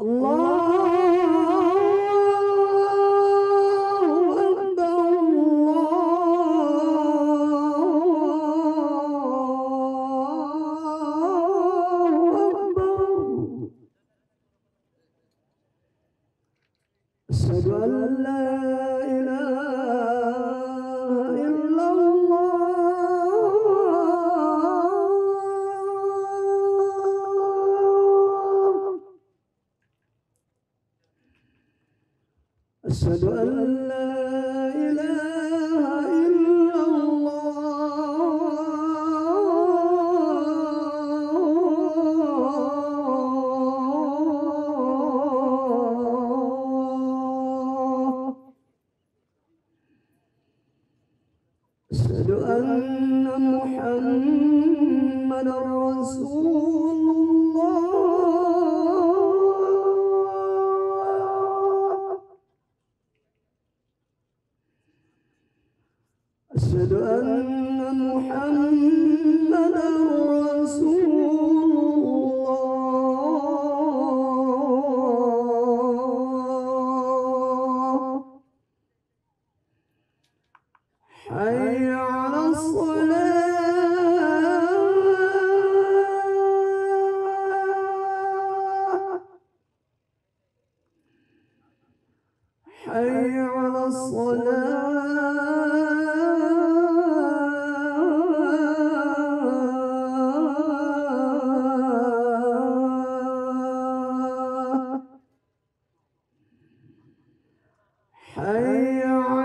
Allah أشهد أن أشهد أن محمدا رسول 哎呀。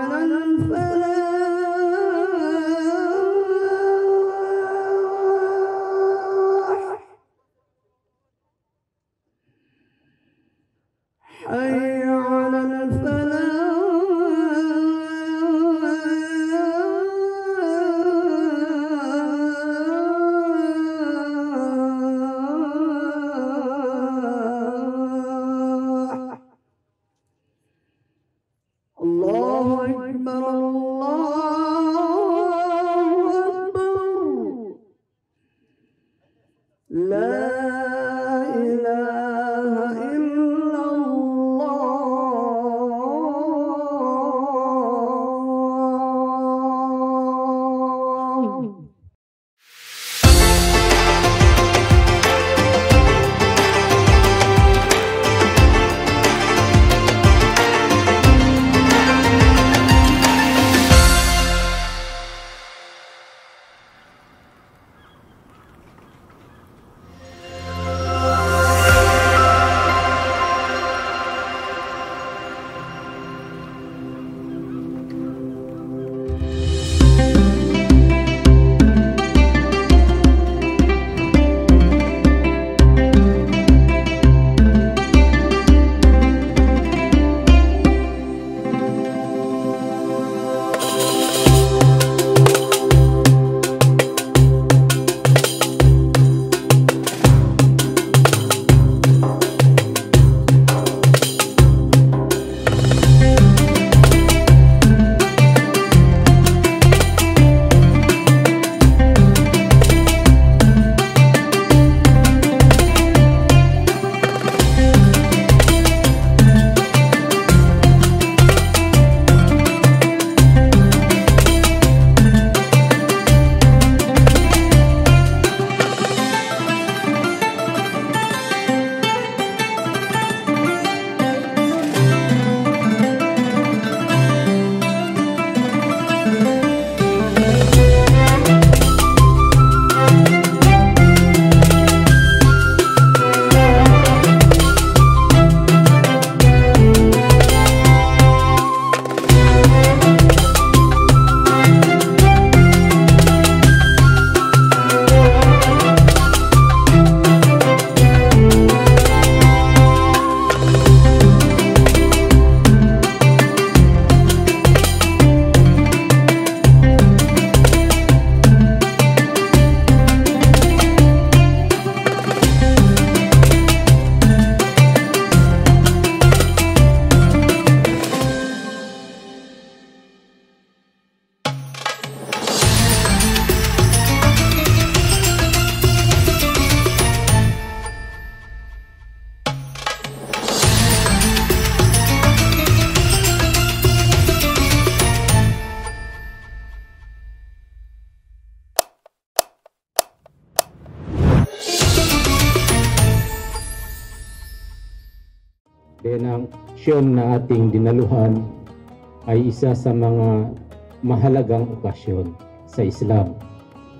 Siyom na ating dinaluhan ay isa sa mga mahalagang okasyon sa Islam.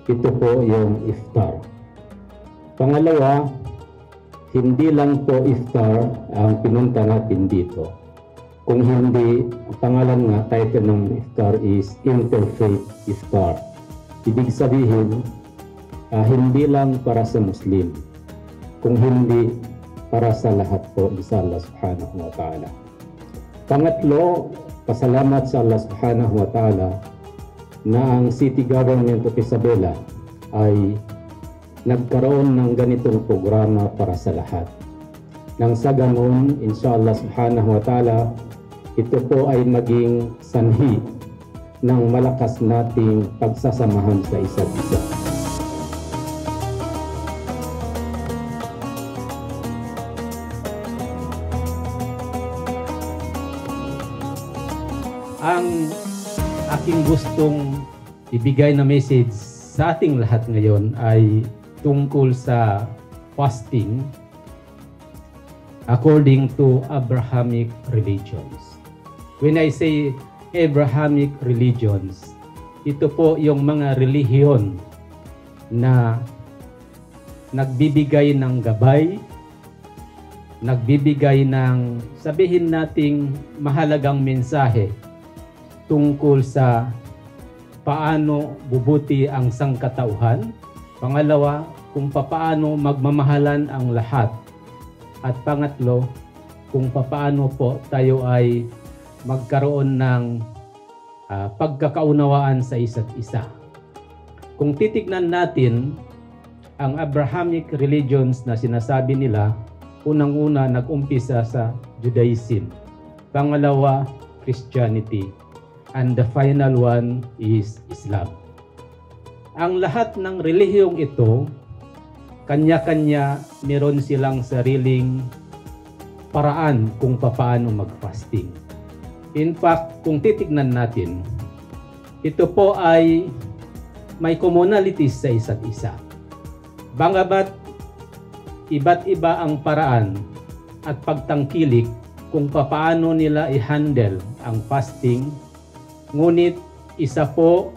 Ito po yung iftar. Pangalawa, hindi lang po iftar ang pinunta natin dito. Kung hindi, ang pangalan nga, title ng iftar is Interfaith Iftar. Ibig sabihin, ah, hindi lang para sa Muslim, kung hindi para sa lahat po sa Allah subhanahu wa ta'ala. Pangatlo, pasalamat sa Allah subhanahu wa ta'ala na ang City Government of Isabela ay nagkaroon ng ganitong programa para sa lahat. Nang sa ganun, inshallah subhanahu wa ta'ala, ito po ay maging sanhi ng malakas nating pagsasamahan sa isa't isa. Ang aking gustong ibigay na message sa ating lahat ngayon ay tungkol sa fasting according to Abrahamic religions. When I say Abrahamic religions, ito po yung mga relihiyon na nagbibigay ng gabay, nagbibigay ng sabihin nating mahalagang mensahe tungkol sa paano bubuti ang sangkatauhan. Pangalawa, kung papaano magmamahalan ang lahat. At pangatlo, kung papaano po tayo ay magkaroon ng ah, pagkakaunawaan sa isa't isa. Kung titignan natin ang Abrahamic religions na sinasabi nila, unang-una nag-umpisa sa Judaism. Pangalawa, Christianity and the final one is Islam. Ang lahat ng relihiyong ito, kanya-kanya meron silang sariling paraan kung paano mag-fasting. In fact, kung titignan natin, ito po ay may commonalities sa isa't isa. Bangabat iba't iba ang paraan at pagtangkilik kung papaano nila i-handle ang fasting Ngunit isa po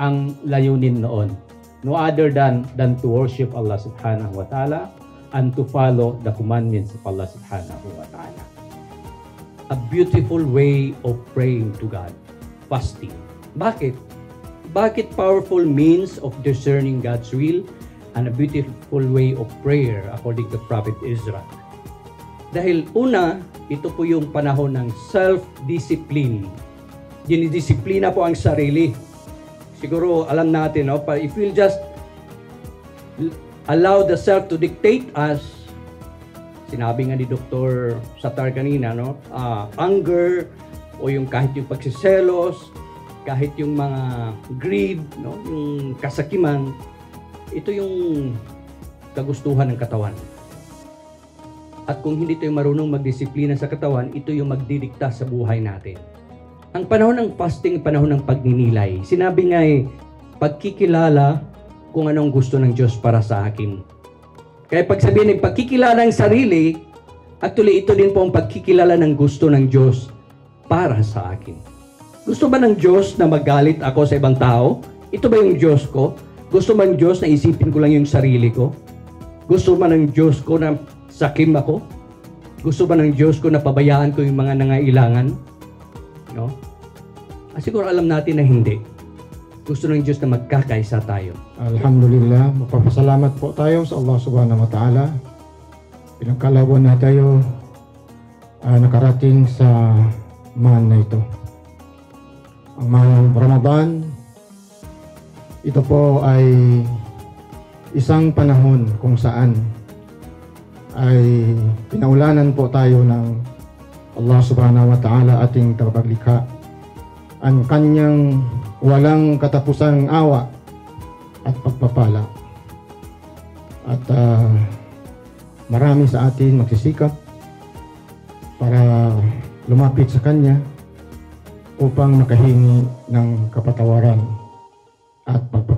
ang layunin noon. No other than, than to worship Allah subhanahu wa ta'ala and to follow the commandments of Allah subhanahu wa ta'ala. a beautiful way of praying to God, fasting. Bakit? Bakit powerful means of discerning God's will and a beautiful way of prayer according to Prophet Israel? Dahil una, ito po yung panahon ng self-discipline. Dinidisiplina po ang sarili. Siguro alam natin, no? If we'll just allow the self to dictate us, sinabi nga ni Dr. Satar kanina, no? Ah, anger o yung kahit yung pagsiselos, kahit yung mga greed, no? Yung kasakiman, ito yung kagustuhan ng katawan. At kung hindi tayo marunong magdisiplina sa katawan, ito yung magdidikta sa buhay natin. Ang panahon ng fasting, panahon ng pagninilay. Sinabi nga eh, pagkikilala kung anong gusto ng Diyos para sa akin. Kaya pag sabihin ng pagkikilala ng sarili, actually ito din po ang pagkikilala ng gusto ng Diyos para sa akin. Gusto ba ng Diyos na magalit ako sa ibang tao? Ito ba yung Diyos ko? Gusto ba ng Diyos na isipin ko lang yung sarili ko? Gusto ba ng Diyos ko na sakim ako? Gusto ba ng Diyos ko na pabayaan ko yung mga nangailangan? No? Ah, siguro alam natin na hindi. Gusto ng Diyos na magkakaisa tayo. Alhamdulillah, magpapasalamat po tayo sa Allah subhanahu wa ta'ala. Pinagkalaban na tayo ah, nakarating sa man na ito. Ang mahal Ramadan, ito po ay isang panahon kung saan ay pinaulanan po tayo ng Allah subhanahu wa ta'ala ating tagapaglikha ang kanyang walang katapusang awa at pagpapala. At ah, marami sa atin magsisikap para lumapit sa Kanya upang makahingi ng kapatawaran at pagpapala.